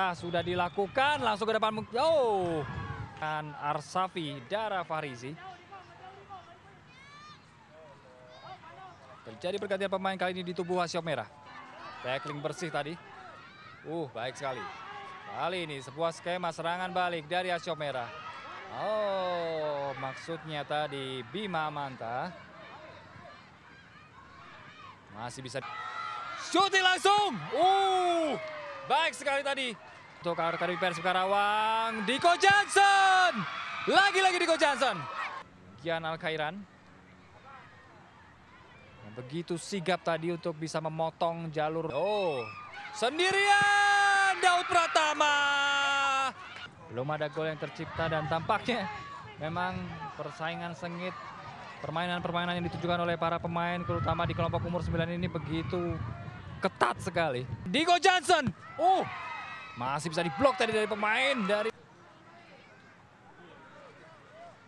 Nah, sudah dilakukan langsung ke depan. Oh, dan Arsafi Dara Farizi. Terjadi pergantian pemain kali ini di tubuh Asiop Merah. Tackling bersih tadi. Uh, baik sekali. Kali ini sebuah skema serangan balik dari Asiop Merah. Oh, maksudnya tadi Bima Manta. Masih bisa shooting langsung. Uh, baik sekali tadi. Untuk Akademi Persib Karawang, Diko Johnson. Lagi-lagi Diko Johnson. Gian Al Khairan. Yang begitu sigap tadi untuk bisa memotong jalur. Oh, sendirian Daud Pratama. Belum ada gol yang tercipta dan tampaknya memang persaingan sengit permainan-permainan yang ditujukan oleh para pemain terutama di kelompok umur 9 ini begitu ketat sekali. Digo Johnson. Uh, masih bisa diblok tadi dari pemain dari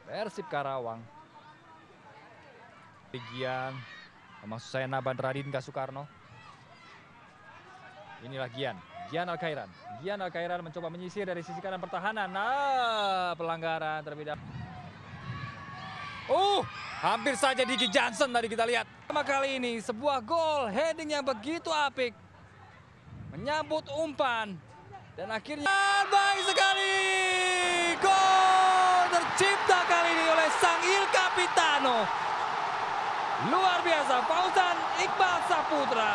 Persib Karawang. Gian, maksud saya Naban Radin Soekarno. Inilah Gian, Gian Al Khairan. Gian Al Khairan mencoba menyisir dari sisi kanan pertahanan. Nah, pelanggaran terlebih dahulu. Uh, hampir saja Diki Johnson tadi kita lihat. Pertama kali ini sebuah gol heading yang begitu apik. Menyambut umpan. Dan akhirnya baik sekali. Gol tercipta kali ini oleh Sang Il Capitano. Luar biasa Fauzan Iqbal Saputra.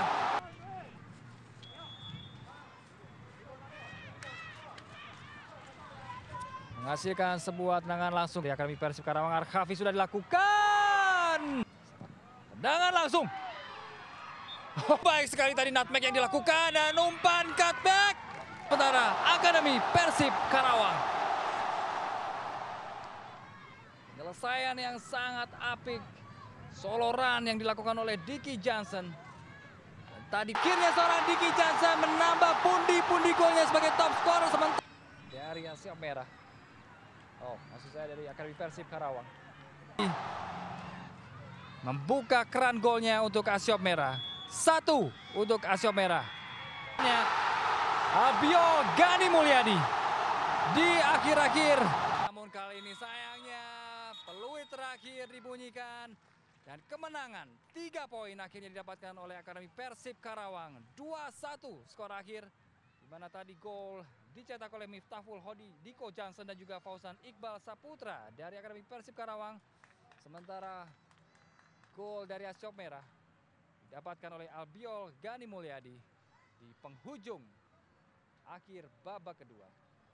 Menghasilkan sebuah tendangan langsung di Akademi Persib Karawang Arkafi sudah dilakukan. Tendangan langsung. Oh, baik sekali tadi nutmeg yang dilakukan dan umpan cutback. Sementara Akademi Persib Karawang. Penyelesaian yang sangat apik. Soloran yang dilakukan oleh Diki Johnson. Dan tadi akhirnya seorang Diki Johnson menambah pundi-pundi golnya sebagai top scorer sementara dari Asia Merah. Oh, maksud saya dari Akademi Persib Karawang. Membuka keran golnya untuk Asiop Merah. Satu untuk Asiop Merah. Abio Gani Mulyadi di akhir-akhir. Namun kali ini sayangnya peluit terakhir dibunyikan. Dan kemenangan tiga poin akhirnya didapatkan oleh Akademi Persib Karawang. 2-1 skor akhir. Di mana tadi gol dicetak oleh Miftahul Hodi, Diko Johnson dan juga Fauzan Iqbal Saputra dari Akademi Persib Karawang. Sementara gol dari Asiop Merah didapatkan oleh Albiol Gani Mulyadi di penghujung akhir babak kedua.